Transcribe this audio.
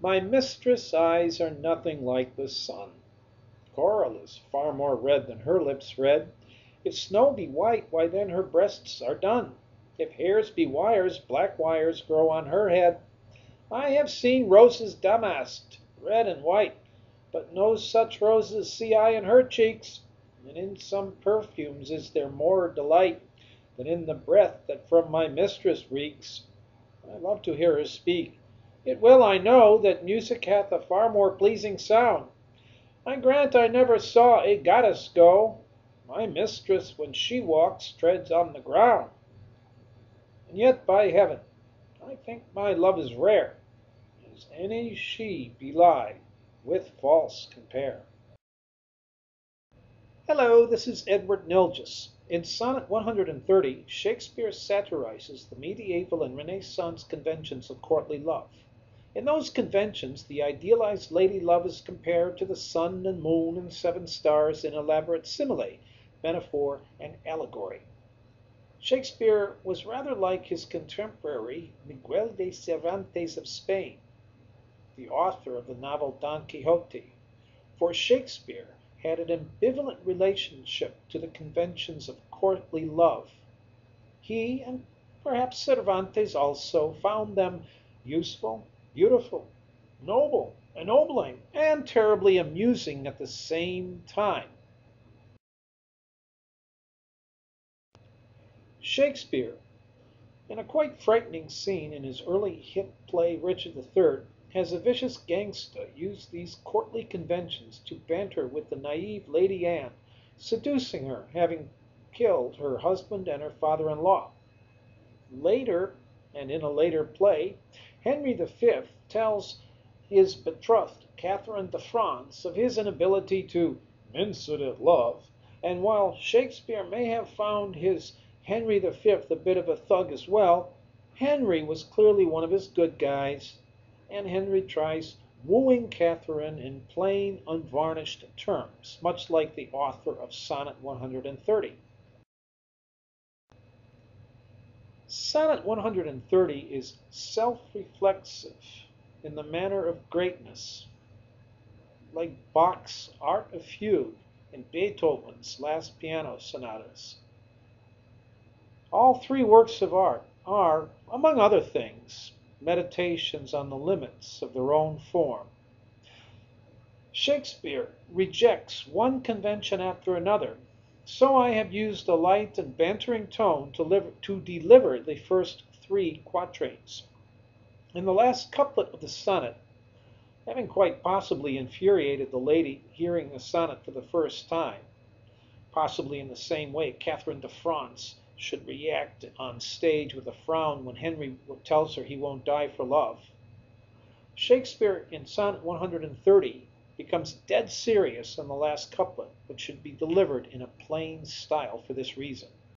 My mistress' eyes are nothing like the sun. Coral is far more red than her lips red. If snow be white, why then her breasts are dun. If hairs be wires, black wires grow on her head. I have seen roses damasked, red and white, but no such roses see I in her cheeks. And in some perfumes is there more delight Than in the breath that from my mistress reeks. I love to hear her speak. It will, I know, that music hath a far more pleasing sound. I grant I never saw a goddess go. My mistress, when she walks, treads on the ground. And yet, by heaven, I think my love is rare, As any she belie with false compare. Hello, this is Edward Nilges. In Sonnet 130, Shakespeare satirizes the medieval and Renaissance conventions of courtly love. In those conventions, the idealized lady love is compared to the sun and moon and seven stars in elaborate simile, metaphor, and allegory. Shakespeare was rather like his contemporary Miguel de Cervantes of Spain, the author of the novel Don Quixote, for Shakespeare had an ambivalent relationship to the conventions of courtly love. He, and perhaps Cervantes also, found them useful, beautiful, noble, ennobling, and terribly amusing at the same time. Shakespeare, in a quite frightening scene in his early hit play Richard III, has a vicious gangster use these courtly conventions to banter with the naive Lady Anne, seducing her, having killed her husband and her father in law. Later, and in a later play, Henry V tells his betrothed, Catherine de France, of his inability to it love, and while Shakespeare may have found his Henry V a bit of a thug as well, Henry was clearly one of his good guys, and Henry tries wooing Catherine in plain, unvarnished terms, much like the author of Sonnet 130. Sonnet 130 is self-reflexive in the manner of greatness, like Bach's Art of Fugue and Beethoven's last piano sonatas. All three works of art are, among other things, meditations on the limits of their own form. Shakespeare rejects one convention after another, so I have used a light and bantering tone to, live, to deliver the first three quatrains. In the last couplet of the sonnet, having quite possibly infuriated the lady hearing the sonnet for the first time, possibly in the same way Catherine de France should react on stage with a frown when Henry tells her he won't die for love. Shakespeare in Sonnet 130 becomes dead serious in the last couplet, which should be delivered in a plain style for this reason.